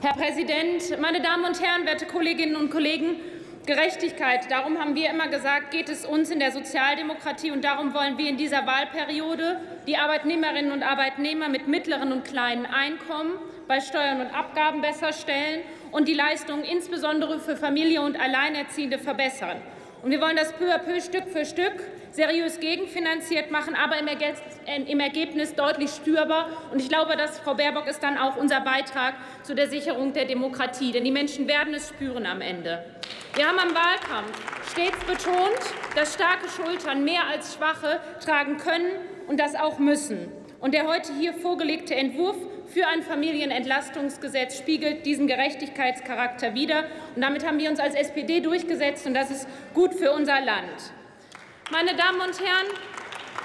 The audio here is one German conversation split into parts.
Präsident, meine Damen und Herren, werte Kolleginnen und Kollegen! Gerechtigkeit, darum haben wir immer gesagt, geht es uns in der Sozialdemokratie. Und darum wollen wir in dieser Wahlperiode die Arbeitnehmerinnen und Arbeitnehmer mit mittleren und kleinen Einkommen bei Steuern und Abgaben besser stellen und die Leistungen insbesondere für Familie und Alleinerziehende verbessern. Und wir wollen das peu à peu, Stück für Stück, seriös gegenfinanziert machen, aber im Ergebnis deutlich spürbar. Und ich glaube, dass Frau Baerbock ist dann auch unser Beitrag zu der Sicherung der Demokratie. Denn die Menschen werden es spüren am Ende. Wir haben am Wahlkampf stets betont, dass starke Schultern mehr als schwache tragen können und das auch müssen. Und der heute hier vorgelegte Entwurf für ein Familienentlastungsgesetz spiegelt diesen Gerechtigkeitscharakter wider. Und damit haben wir uns als SPD durchgesetzt, und das ist gut für unser Land. Meine Damen und Herren,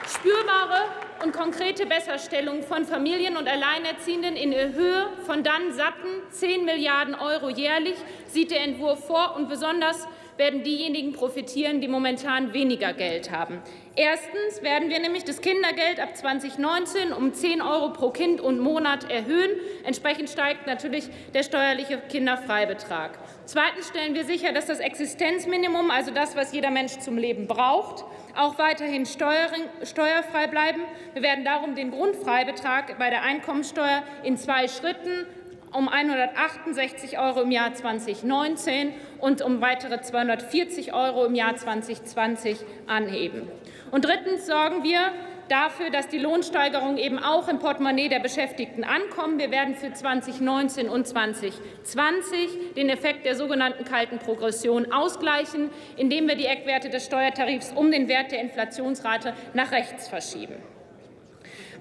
spürbare und konkrete Besserstellung von Familien und Alleinerziehenden in Höhe von dann satten 10 Milliarden Euro jährlich sieht der Entwurf vor, und besonders werden diejenigen profitieren, die momentan weniger Geld haben. Erstens werden wir nämlich das Kindergeld ab 2019 um 10 Euro pro Kind und Monat erhöhen. Entsprechend steigt natürlich der steuerliche Kinderfreibetrag. Zweitens stellen wir sicher, dass das Existenzminimum, also das, was jeder Mensch zum Leben braucht, auch weiterhin steuerfrei bleiben. Wir werden darum den Grundfreibetrag bei der Einkommensteuer in zwei Schritten um 168 Euro im Jahr 2019 und um weitere 240 Euro im Jahr 2020 anheben. Und drittens sorgen wir dafür, dass die Lohnsteigerungen eben auch im Portemonnaie der Beschäftigten ankommen. Wir werden für 2019 und 2020 den Effekt der sogenannten kalten Progression ausgleichen, indem wir die Eckwerte des Steuertarifs um den Wert der Inflationsrate nach rechts verschieben.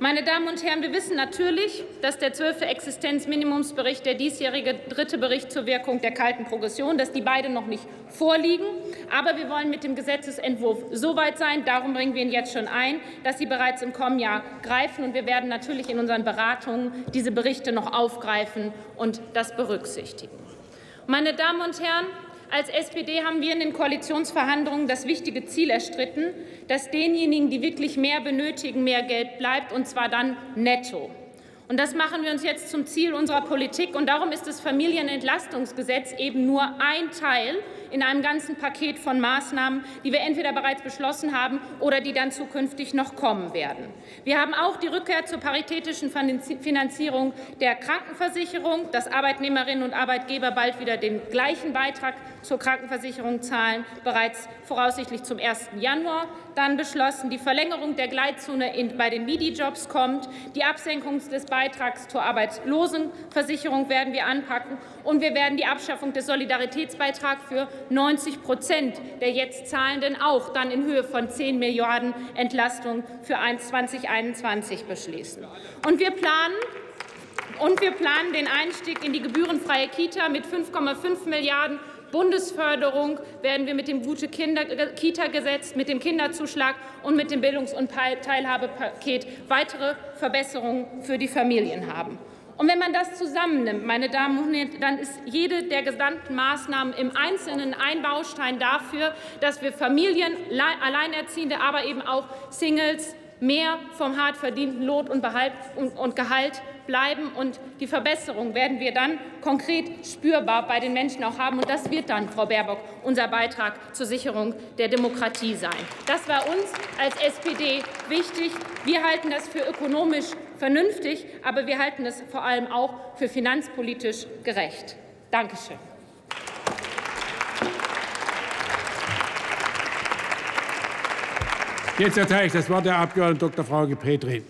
Meine Damen und Herren, wir wissen natürlich, dass der zwölfte Existenzminimumsbericht, der diesjährige dritte Bericht zur Wirkung der kalten Progression, dass die beide noch nicht vorliegen. Aber wir wollen mit dem Gesetzesentwurf so weit sein, darum bringen wir ihn jetzt schon ein, dass sie bereits im kommenden Jahr greifen. Und wir werden natürlich in unseren Beratungen diese Berichte noch aufgreifen und das berücksichtigen. Meine Damen und Herren, als SPD haben wir in den Koalitionsverhandlungen das wichtige Ziel erstritten, dass denjenigen, die wirklich mehr benötigen, mehr Geld bleibt, und zwar dann netto. Und das machen wir uns jetzt zum Ziel unserer Politik. Und darum ist das Familienentlastungsgesetz eben nur ein Teil in einem ganzen Paket von Maßnahmen, die wir entweder bereits beschlossen haben oder die dann zukünftig noch kommen werden. Wir haben auch die Rückkehr zur paritätischen Finanzierung der Krankenversicherung, dass Arbeitnehmerinnen und Arbeitgeber bald wieder den gleichen Beitrag zur Krankenversicherung zahlen, bereits voraussichtlich zum 1. Januar dann beschlossen. Die Verlängerung der Gleitzone bei den MIDI-Jobs kommt. Die Absenkung des Beitrags zur Arbeitslosenversicherung werden wir anpacken. Und wir werden die Abschaffung des Solidaritätsbeitrags für 90 Prozent der jetzt Zahlenden auch dann in Höhe von 10 Milliarden Entlastung für 2021 beschließen. Und wir planen, und wir planen den Einstieg in die gebührenfreie Kita mit 5,5 Milliarden Bundesförderung werden wir mit dem Gute-Kita-Gesetz, mit dem Kinderzuschlag und mit dem Bildungs- und Teilhabepaket weitere Verbesserungen für die Familien haben. Und wenn man das zusammennimmt, meine Damen und Herren, dann ist jede der genannten Maßnahmen im Einzelnen ein Baustein dafür, dass wir Familien, Alleinerziehende, aber eben auch Singles mehr vom hart verdienten Lohn und Gehalt bleiben. Und die Verbesserung werden wir dann konkret spürbar bei den Menschen auch haben. Und das wird dann, Frau Baerbock, unser Beitrag zur Sicherung der Demokratie sein. Das war uns als SPD wichtig. Wir halten das für ökonomisch vernünftig, aber wir halten es vor allem auch für finanzpolitisch gerecht. Dankeschön. Jetzt erteile ich das Wort der Abg. Dr. Frauke Petri.